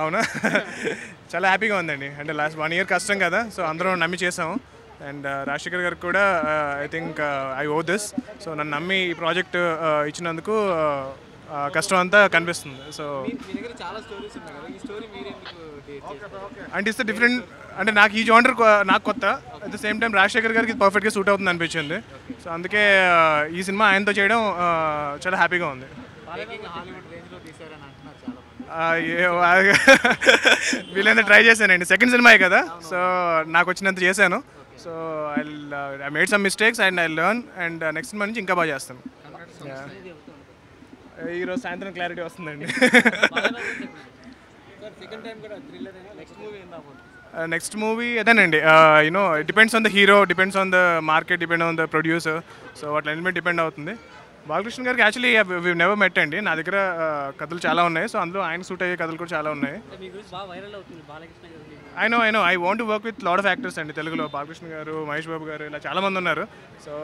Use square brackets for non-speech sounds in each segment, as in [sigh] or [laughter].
అవునా? [laughs] చాలా హ్యాపీగా ఉందండి. అంటే లాస్ట్ వన్ ఇయర్ కష్టం కదా సో అందరం నమ్మి చేసాము. అండ్ రాజశేఖర్ గారికి కూడా I think I owe this so నన్ను నమ్మి ఈ ప్రాజెక్ట్ ఇచ్చినందుకు uh, కష్టం అంతా కనిపిస్తుంది. సో మీ మీ దగ్గర చాలా స్టోరీస్ ఉన్నాయి కదా. ఈ స్టోరీ మీరు ఎందుకు డేట్ చేస్తారు. అంటే ఇస్తే డిఫరెంట్ అంటే నాకు ఈ జానర్ నాకు కొత్త. At the same time Rajasekhar గారికి పర్ఫెక్ట్గా సూట్ అవుతుంది అనిపించింది. సో అందుకే uh, ఈ సినిమా ఆయనతో చేయడం uh, చాలా హ్యాపీగా ఉంది. [laughs] వీలైనా ట్రై చేశానండి. సెకండ్ సినిమాయే కదా. సో నాకు వచ్చినంత చేశాను. So I I made some mistakes and I learn and next cinema నుంచి ఇంకా బాగా చేస్తాను. ఈరోజు సాయంత్రం క్లారిటీ వస్తుందండి. [laughs] సెకండ్ టైం కూడా థ్రిల్లర్ నెక్స్ట్ మూవీ ఏందా నెక్స్ట్ మూవీ అదేనండి. You know depends on the hero depends on the market depend on the producer so వాటి ఎలిమెంట్ డిపెండ్ అవుతుంది. బాలకృష్ణ గారికి యాక్చువల్లీ వీ నెవర్ మెట్ అండి. నా దగ్గర uh, కథలు చాలా ఉన్నాయి. సో అందులో ఆయన సూట్ అయ్యే కథలు కూడా చాలా ఉన్నాయి. I know I know I want work with lot of actors అండి తెలుగులో. బాలకృష్ణ గారు మహేష్ బాబు గారు ఇలా చాలా మంది ఉన్నారు. సో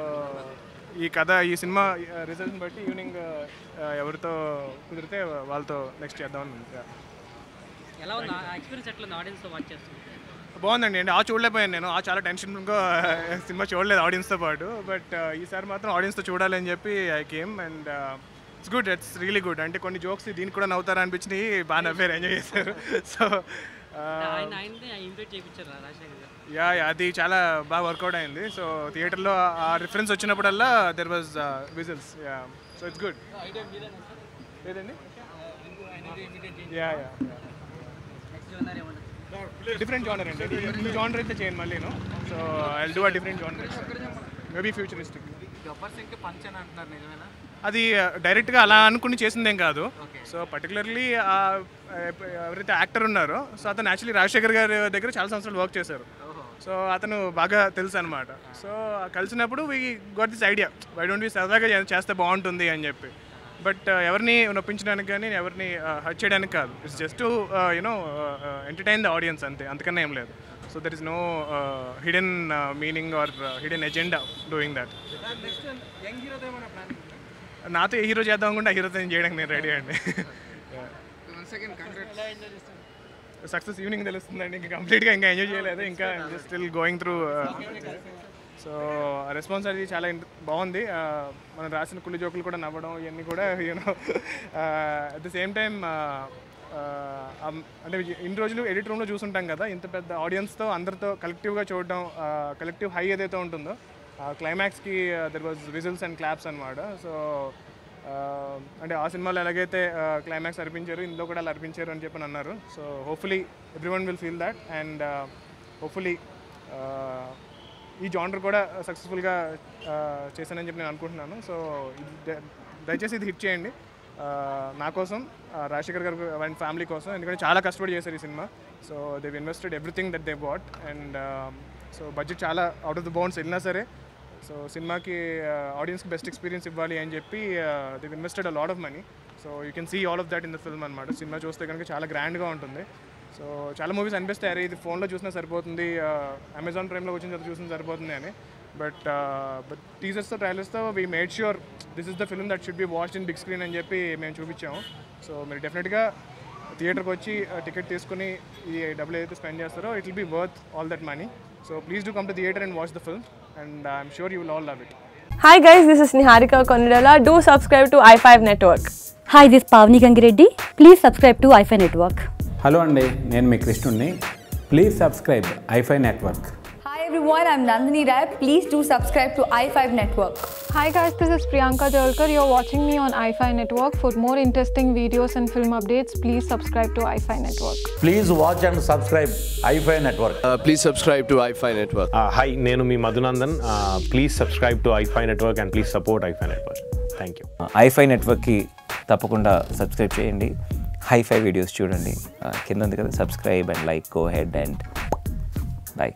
ఈ కథ ఈ సినిమా రిజల్ట్ని బట్టి ఈవినింగ్ ఎవరితో కుదిరితే వాళ్ళతో నెక్స్ట్ చేద్దామని ఉంది. Yeah. ఎలా ఉంది? ఆ ఎక్స్పీరియన్స్ ఎట్లా ఉంది ఆడియన్స్తో వాచ్ చేస్తుంది బాగుందండి. అండి ఆ చూడలేకపోయాను నేను. ఆ చాలా టెన్షన్గా [laughs] సినిమా చూడలేదు ఆడియన్స్తో పాటు. బట్ ఈసారి మాత్రం ఆడియన్స్తో చూడాలని చెప్పి I came and it's good it's really good అంటే కొన్ని జోక్స్ దీనికి కూడా నవ్వుతారా అనిపించినాయి. బాగా నవ్వారు. ఎంజాయ్ చేశారు. సో యా యా, అది చాలా బాగా వర్కౌట్ అయింది. సో థియేటర్లో ఆ రిఫరెన్స్ వచ్చినప్పుడల్లా there was whistles yeah so it's good లేదండి యా యా డిఫరెంట్ జానర్ అండి. ఈ జానర్ అయితే చేయను మళ్ళీ so I do a different genre maybe futuristic అది డైరెక్ట్గా అలా అనుకుని చేసిందేం కాదు. సో పర్టికులర్లీ ఎవరైతే యాక్టర్ ఉన్నారో సో అతను యాక్చువల్లీ రాజశేఖర్ గారి దగ్గర చాలా సంవత్సరాలు వర్క్ చేశారు. సో అతను బాగా తెలుసు అనమాట సో కలిసినప్పుడు we got this idea why don't be సరదాగా చేస్తే బాగుంటుంది అని చెప్పి. బట్ ఎవరిని నొప్పించడానికి కానీ ఎవరిని హర్ట్ చేయడానికి కాదు. It's just you know entertain the audience అంతే. అంతకన్నా ఏం లేదు. So there is no hidden meaning or hidden agenda doing that నాతో ఏ హీరో చేద్దాం అనుకుంటే ఆ హీరోతో చేయడానికి నేను రెడీ అండి. సక్సెస్ ఈవినింగ్ తెలుస్తుందండి ఇంకా కంప్లీట్గా ఇంకా ఎంజాయ్ చేయలేదు ఇంకా just still going through so response అనేది చాలా బాగుంది. మనం రాసిన కుళ్ళు జోకులు కూడా నవ్వడం ఇవన్నీ కూడా you know at the same time అంటే ఇన్ని రోజులు ఎడిట్ రూమ్లో చూసుంటాం కదా ఇంత పెద్ద ఆడియన్స్తో అందరితో కలెక్టివ్గా చూడడం కలెక్టివ్ హై ఏదైతే ఉంటుందో క్లైమాక్స్కి there was whistles and claps అనమాట సో అంటే ఆ సినిమాలో ఎలాగైతే క్లైమాక్స్ అర్పించారు ఇందులో కూడా అలా అర్పించారు అని చెప్పి అన్నారు. So hopefully everyone will feel that and hopefully ఈ జానర్ కూడా సక్సెస్ఫుల్గా చేశానని చెప్పి నేను అనుకుంటున్నాను. సో దయచేసి ఇది హిట్ చేయండి. నా కోసం రాజశేఖర్ గారు అండ్ ఫ్యామిలీ కోసం ఎందుకంటే చాలా కష్టపడి చేశారు ఈ cinema. So they invested everything that they bought and so budget చాలా అవుట్ ఆఫ్ ద బౌండ్స్ వెళ్ళినా సరే సో సినిమాకి ఆడియన్స్కి బెస్ట్ ఎక్స్పీరియన్స్ ఇవ్వాలి అని చెప్పి they invested a lot of money so you can see all of that in the film అనమాట cinema చూస్తే కనుక చాలా గ్రాండ్గా ఉంటుంది. సో చాలా మూవీస్ అనిపిస్తాయి. అరే ఇది ఫోన్లో చూసినా సరిపోతుంది. అమెజాన్ ప్రైమ్లో వచ్చిన తర్వాత చూసినా సరిపోతుంది అని. బట్ బట్ టీజర్స్తో ట్రైలర్స్తో we made sure this is the film that should be watched in big screen అని చెప్పి మేము చూపించాము. సో మీరు డెఫినెట్గా థియేటర్కి వచ్చి టికెట్ తీసుకుని ఈ డబ్బులు ఏదైతే స్పెండ్ చేస్తారో it will be worth all that money so please do come to theatre and watch the film and I'm sure you will all love it Hi guys, this is Niharika Konirala. Do subscribe to i5 Network. Hi this Pavani Gangireddy please subscribe to iFi network hello అండి నేను మీ కృష్ణుడిని please subscribe iFi network Hi everyone, I'm Nandini Rai. Please do subscribe to i5 Network. Hi guys, this is Priyanka Jalkar. You're watching me on iFi Network. For more interesting videos and film updates, please subscribe to iFi Network. Please watch and subscribe iFi Network. please subscribe to iFi Network. Hi నేను మీ Madhunandan please subscribe to iFi network and please support iFi network thank you iFi నెట్వర్క్కి తప్పకుండా subscribe చేయండి hifi videos చూడండి. కింద ఉంది కదా subscribe and like go head and bye